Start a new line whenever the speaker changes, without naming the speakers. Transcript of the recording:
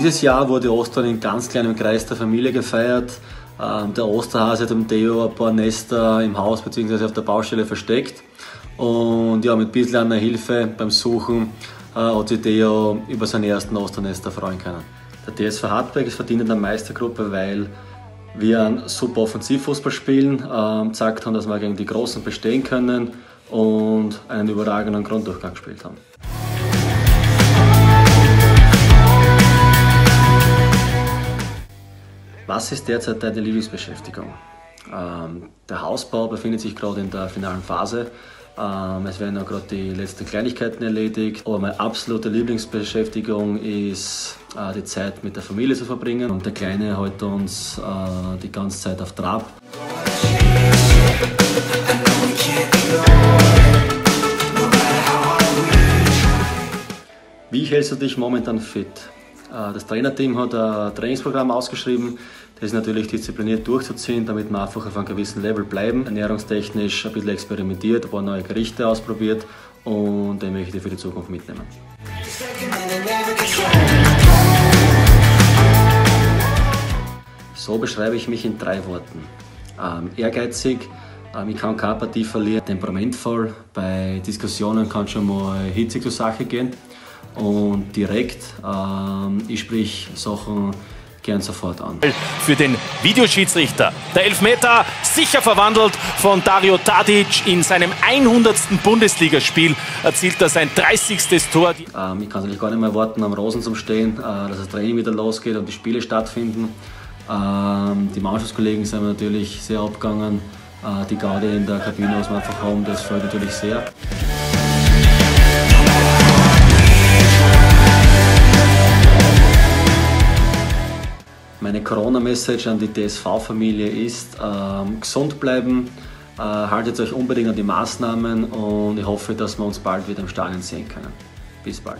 Dieses Jahr wurde Ostern in ganz kleinem Kreis der Familie gefeiert. Ähm, der Osterhase hat dem Theo ein paar Nester im Haus bzw. auf der Baustelle versteckt. Und ja, mit ein bisschen einer Hilfe beim Suchen äh, hat sich Theo über seine ersten Osternester freuen können. Der TSV Hartberg ist verdient in der Meistergruppe, weil wir einen super Offensivfußball spielen, äh, gezeigt haben, dass wir gegen die Großen bestehen können und einen überragenden Grunddurchgang gespielt haben. Was ist derzeit deine Lieblingsbeschäftigung? Ähm, der Hausbau befindet sich gerade in der finalen Phase. Ähm, es werden ja gerade die letzten Kleinigkeiten erledigt. Aber meine absolute Lieblingsbeschäftigung ist äh, die Zeit mit der Familie zu verbringen. Und der Kleine hält uns äh, die ganze Zeit auf Trab. Wie hältst du dich momentan fit? Äh, das Trainerteam hat ein Trainingsprogramm ausgeschrieben. Das ist natürlich diszipliniert durchzuziehen, damit wir einfach auf einem gewissen Level bleiben. Ernährungstechnisch ein bisschen experimentiert, ein paar neue Gerichte ausprobiert und den möchte ich für die Zukunft mitnehmen. So beschreibe ich mich in drei Worten. Ähm, ehrgeizig, ähm, ich kann keine Partie verlieren, temperamentvoll, bei Diskussionen kann schon mal hitzig zur Sache gehen und direkt. Ähm, ich sprich Sachen gern sofort an.
Für den Videoschiedsrichter. Der Elfmeter sicher verwandelt von Dario Tadic in seinem 100. Bundesligaspiel erzielt er sein 30. Tor.
Ähm, ich kann eigentlich gar nicht mehr warten, am Rosen zum Stehen, äh, dass das Training wieder losgeht und die Spiele stattfinden. Ähm, die Mannschaftskollegen sind natürlich sehr abgegangen. Äh, die Garde in der Kabine, was wir einfach haben, das freut natürlich sehr. Meine Corona-Message an die DSV-Familie ist, ähm, gesund bleiben, äh, haltet euch unbedingt an die Maßnahmen und ich hoffe, dass wir uns bald wieder im Stadion sehen können. Bis bald.